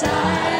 time.